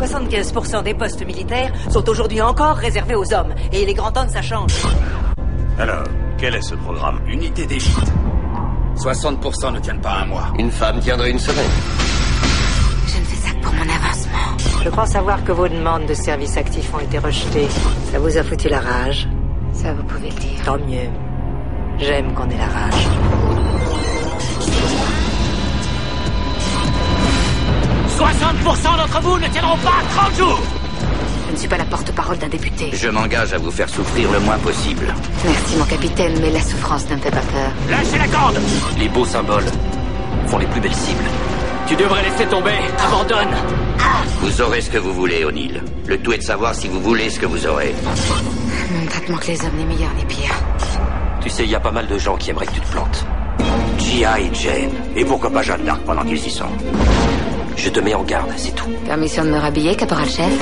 75% des postes militaires sont aujourd'hui encore réservés aux hommes. Et il est grand temps que ça change. Alors, quel est ce programme Unité d'élite. 60% ne tiennent pas un mois. Une femme tiendrait une semaine. Je ne fais ça que pour mon avancement. Je crois savoir que vos demandes de services actifs ont été rejetées. Ça vous a foutu la rage. Ça, vous pouvez le dire. Tant mieux. J'aime qu'on ait la rage. « 60% d'entre vous ne tiendront pas 30 jours Je ne suis pas la porte-parole d'un député. Je m'engage à vous faire souffrir le moins possible. Merci, mon capitaine, mais la souffrance ne me fait pas peur. Lâchez la corde Les beaux symboles font les plus belles cibles. Tu devrais laisser tomber. Abandonne Vous aurez ce que vous voulez, O'Neill. Le tout est de savoir si vous voulez ce que vous aurez. Mon traitement que les hommes, ni meilleurs ni pires. Tu sais, il y a pas mal de gens qui aimeraient que tu te plantes. G.I. et Jane. Et pourquoi pas Jeanne d'Arc pendant qu'ils y sont Je te mets en garde, c'est tout. Permission de me rhabiller, caporal-chef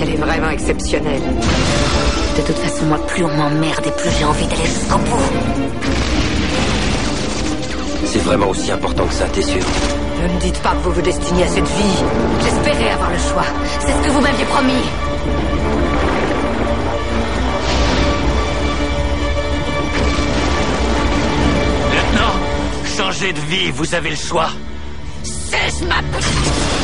Elle est vraiment exceptionnelle. De toute façon, moi, plus on m'emmerde et plus j'ai envie d'aller jusqu'au bout. C'est vraiment aussi important que ça, t'es sûr? Ne me dites pas que vous vous destinez à cette vie. J'espérais avoir le choix. C'est ce que vous m'aviez promis. Lieutenant, changez de vie, vous avez le choix. This map.